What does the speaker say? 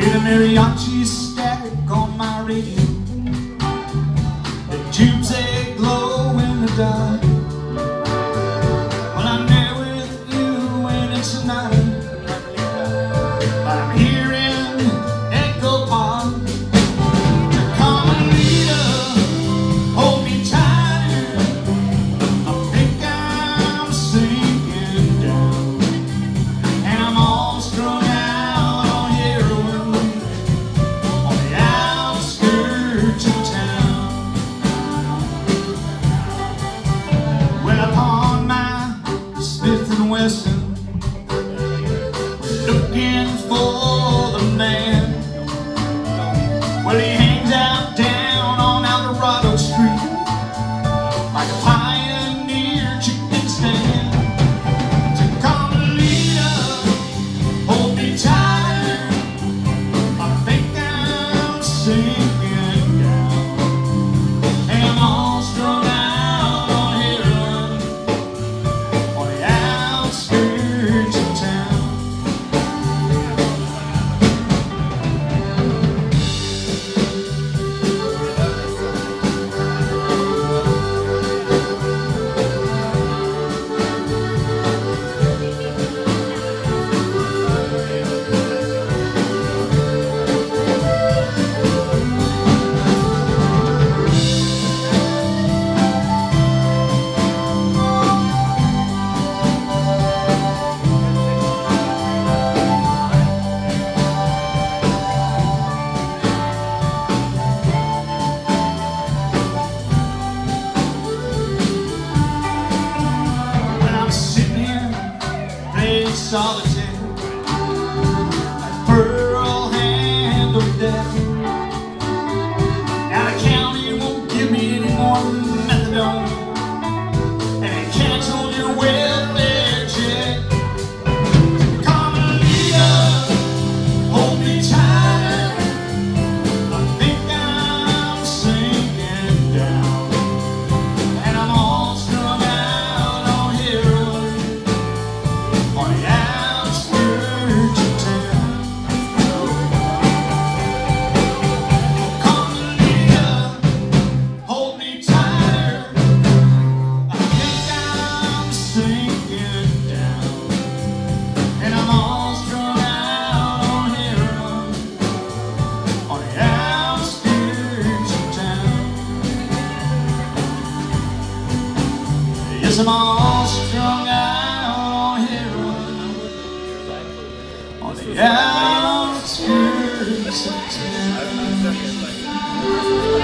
Hear the mariachi static on my radio. The tubes they glow in the dark. lesson Looking for the man. Well, solitude. I'm all strung out here on the outskirts of town.